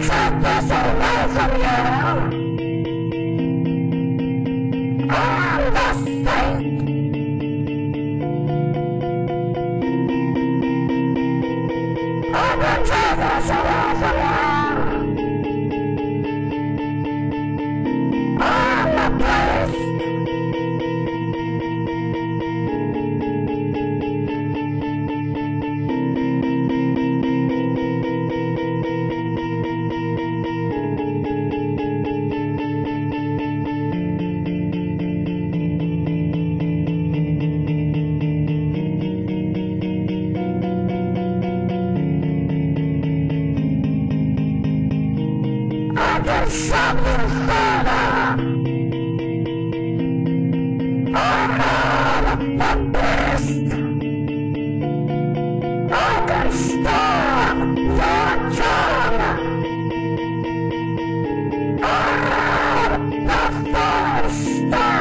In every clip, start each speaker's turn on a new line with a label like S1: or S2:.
S1: take this away from you. I got something better. I have the best. I can stop your tongue. I have the first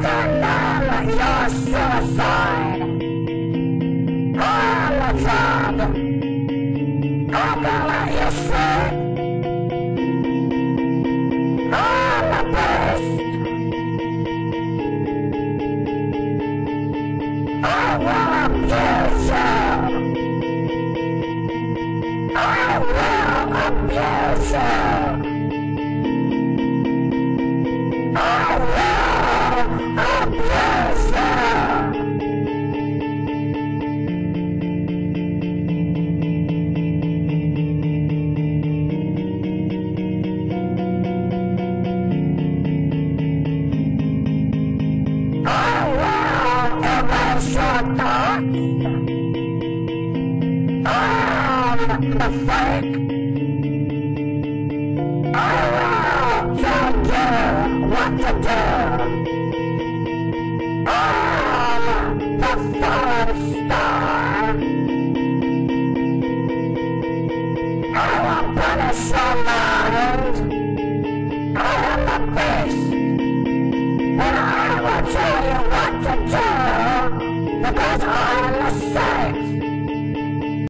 S1: the your suicide All the time Open what you All the beast I will abuse you I will abuse you. the fuck? Ah!